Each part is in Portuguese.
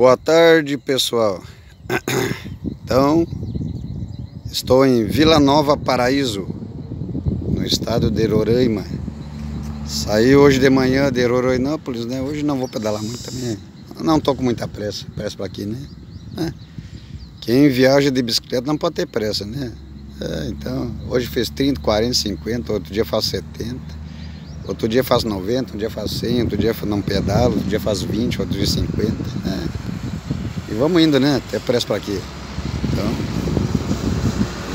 Boa tarde, pessoal. Então, estou em Vila Nova Paraíso, no estado de Roraima. Saí hoje de manhã de Roroinópolis, né? Hoje não vou pedalar muito também. Não estou com muita pressa, pressa para aqui, né? É. Quem viaja de bicicleta não pode ter pressa, né? É, então, hoje fez 30, 40, 50, outro dia faz 70. Outro dia faz 90, um dia faz 100, outro dia não pedalo, outro dia faz 20, outro dia 50. Né? E vamos indo, né? Até pressa para aqui. Então,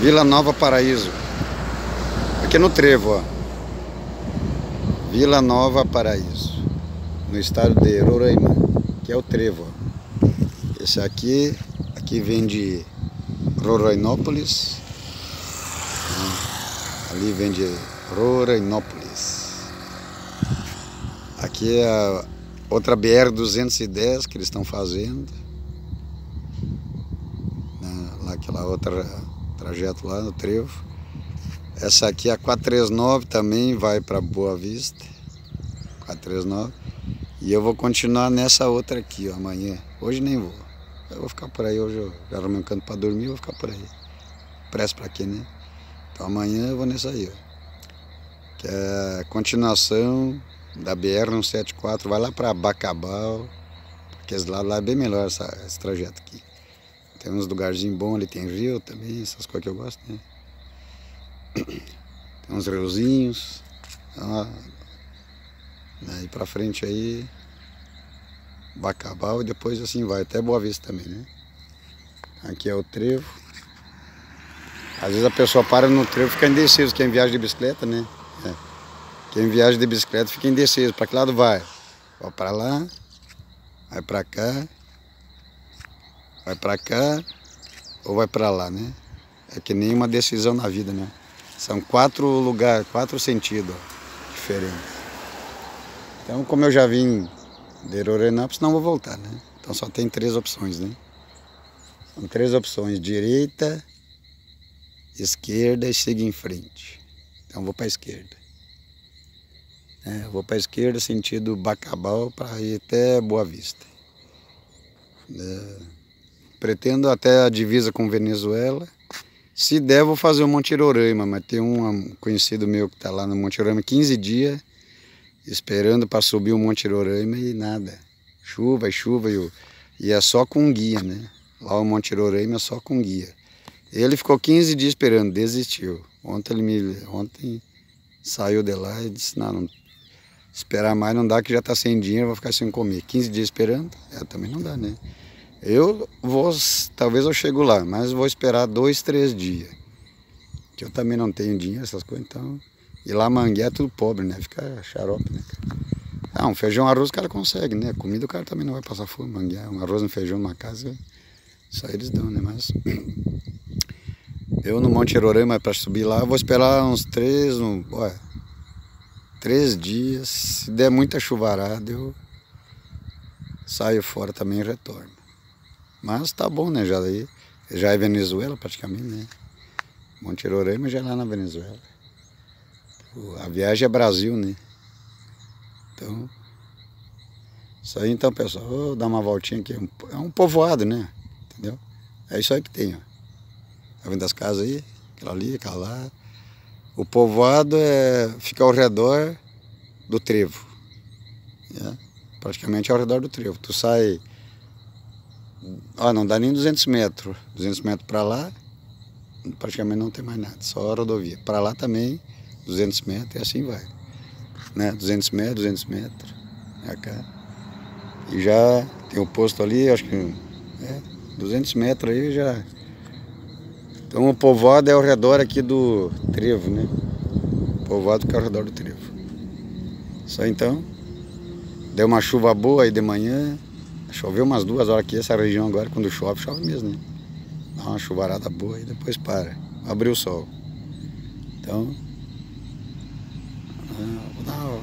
Vila Nova Paraíso. Aqui no Trevo, ó. Vila Nova Paraíso. No estado de Roraima, que é o Trevo. Ó. Esse aqui, aqui vem de Rorainópolis. Ali vem de Rorainópolis. Aqui é a outra BR-210 que eles estão fazendo. Aquela outra trajeto lá no trevo. Essa aqui a 439 também vai para Boa Vista. 439. E eu vou continuar nessa outra aqui, ó, amanhã. Hoje nem vou. Eu vou ficar por aí, hoje eu já arrumei um canto para dormir, eu vou ficar por aí. Pressa para quê, né? Então amanhã eu vou nessa aí, ó. Que é a continuação da BR-174, vai lá para Bacabal, aqueles lados lá é bem melhor essa, esse trajeto aqui. Tem uns lugarzinhos bons ali, tem rio também, essas coisas que eu gosto, né? Tem uns riozinhos, então, aí pra frente aí, Bacabal e depois assim vai, até Boa Vista também, né? Aqui é o trevo. Às vezes a pessoa para no trevo e fica indeciso, quem viaja de bicicleta, né? É. Quem viaja de bicicleta fica indeciso. Para que lado vai? Vai para lá, vai para cá, vai para cá ou vai para lá, né? É que nem uma decisão na vida, né? São quatro lugares, quatro sentidos diferentes. Então, como eu já vim de Roranápolis, não vou voltar, né? Então só tem três opções, né? São três opções, direita, esquerda e siga em frente. Então vou para a esquerda. É, vou para a esquerda, sentido Bacabal, para ir até Boa Vista. É, pretendo até a divisa com Venezuela. Se der, vou fazer o Monte Roraima, mas tem um conhecido meu que está lá no Monte Roraima 15 dias, esperando para subir o Monte Roraima e nada. Chuva, chuva, e, e é só com guia, né? Lá o Monte Roraima é só com guia. Ele ficou 15 dias esperando, desistiu. Ontem ele me, ontem saiu de lá e disse, não, não Esperar mais não dá que já está sem dinheiro, vou ficar sem comer. 15 dias esperando, é, também não dá, né? Eu vou, talvez eu chego lá, mas vou esperar dois, três dias. Que eu também não tenho dinheiro, essas coisas, então... E lá mangué é tudo pobre, né? Fica xarope, né? Ah, um feijão, arroz o cara consegue, né? Comida o cara também não vai passar fome, mangué. Um arroz um feijão numa casa, só eles dão, né? Mas... Eu no Monte Roraima para subir lá, vou esperar uns três, um, três dias. Se der muita chuvarada, eu saio fora também e retorno. Mas tá bom, né? Já, já é Venezuela praticamente, né? Monte Roraima já é lá na Venezuela. A viagem é Brasil, né? Então, isso aí então, pessoal, vou dar uma voltinha aqui. É um povoado, né? Entendeu? É isso aí que tem, ó. Tá vendo as casas aí? Aquela ali, aquela lá. O povoado é, fica ao redor do trevo. Né? Praticamente ao redor do trevo. Tu sai. Ah, não dá nem 200 metros. 200 metros para lá, praticamente não tem mais nada, só a rodovia. Para lá também, 200 metros e assim vai. Né? 200 metros, 200 metros. É cá. E já tem o posto ali, acho que é, 200 metros aí já então o povoado é ao redor aqui do trevo, né? O povoado que é ao redor do trevo. Só então, deu uma chuva boa aí de manhã, choveu umas duas horas aqui, essa região agora, quando chove, chove mesmo, né? Dá uma chuvarada boa e depois para, abriu o sol. Então, ah, vou dar uma,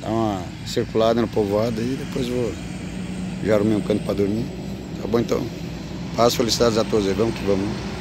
dar uma circulada no povoado aí, depois vou já arrumei um canto para dormir. Tá bom então? Paz, felicidades a todos aí, vamos que vamos.